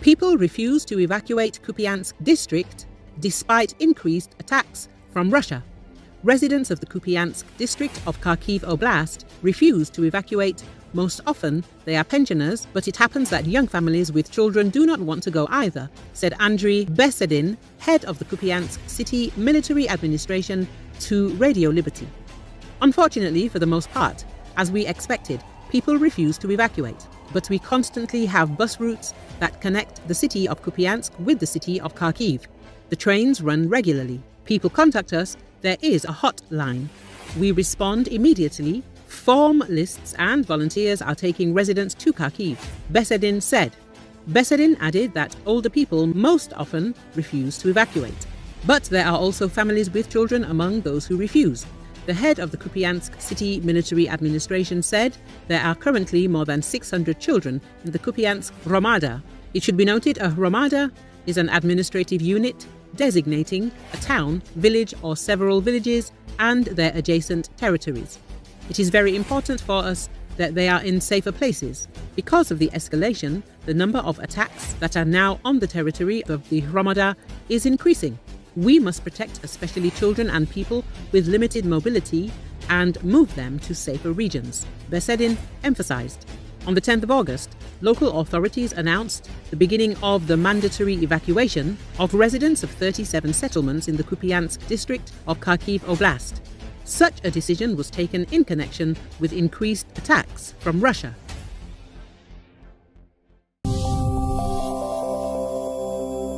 People refuse to evacuate Kupiansk district despite increased attacks from Russia. Residents of the Kupiansk district of Kharkiv Oblast refuse to evacuate. Most often, they are pensioners, but it happens that young families with children do not want to go either, said Andriy Besedin, head of the Kupiansk City Military Administration, to Radio Liberty. Unfortunately, for the most part, as we expected, people refuse to evacuate, but we constantly have bus routes that connect the city of Kupiansk with the city of Kharkiv. The trains run regularly. People contact us, there is a hotline. We respond immediately. Form lists and volunteers are taking residents to Kharkiv, Besedin said. Besedin added that older people most often refuse to evacuate. But there are also families with children among those who refuse. The head of the Kupiansk City Military Administration said there are currently more than 600 children in the Kupiansk Hromada. It should be noted a Hromada is an administrative unit designating a town, village, or several villages and their adjacent territories. It is very important for us that they are in safer places. Because of the escalation, the number of attacks that are now on the territory of the Hromada is increasing. We must protect especially children and people with limited mobility and move them to safer regions, Besedin emphasized. On the 10th of August, local authorities announced the beginning of the mandatory evacuation of residents of 37 settlements in the Kupiansk district of Kharkiv Oblast. Such a decision was taken in connection with increased attacks from Russia